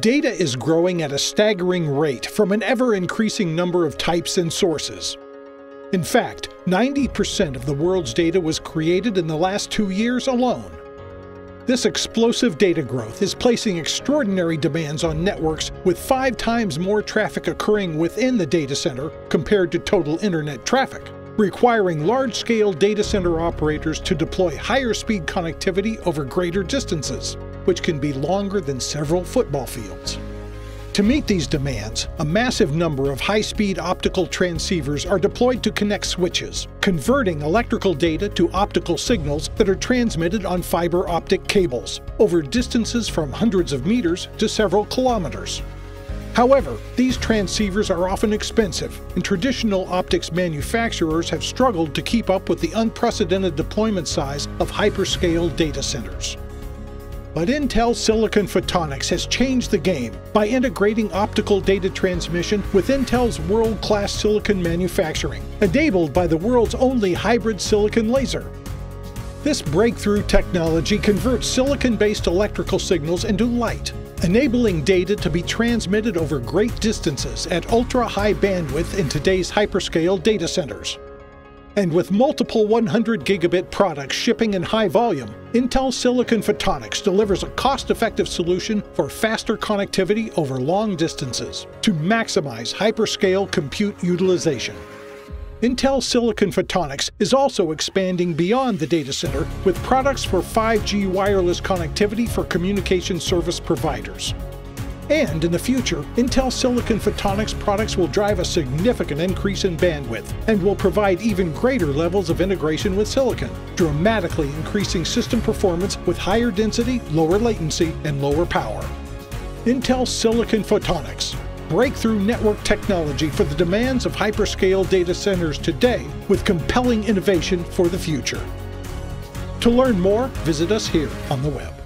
Data is growing at a staggering rate from an ever increasing number of types and sources. In fact, 90% of the world's data was created in the last two years alone. This explosive data growth is placing extraordinary demands on networks with five times more traffic occurring within the data center compared to total internet traffic, requiring large-scale data center operators to deploy higher speed connectivity over greater distances which can be longer than several football fields. To meet these demands, a massive number of high-speed optical transceivers are deployed to connect switches, converting electrical data to optical signals that are transmitted on fiber optic cables, over distances from hundreds of meters to several kilometers. However, these transceivers are often expensive, and traditional optics manufacturers have struggled to keep up with the unprecedented deployment size of hyperscale data centers. But Intel Silicon Photonics has changed the game by integrating optical data transmission with Intel's world-class silicon manufacturing, enabled by the world's only hybrid silicon laser. This breakthrough technology converts silicon-based electrical signals into light, enabling data to be transmitted over great distances at ultra-high bandwidth in today's hyperscale data centers. And with multiple 100 gigabit products shipping in high volume, Intel Silicon Photonics delivers a cost-effective solution for faster connectivity over long distances to maximize hyperscale compute utilization. Intel Silicon Photonics is also expanding beyond the data center with products for 5G wireless connectivity for communication service providers. And in the future, Intel Silicon Photonics products will drive a significant increase in bandwidth and will provide even greater levels of integration with silicon, dramatically increasing system performance with higher density, lower latency, and lower power. Intel Silicon Photonics, breakthrough network technology for the demands of hyperscale data centers today with compelling innovation for the future. To learn more, visit us here on the web.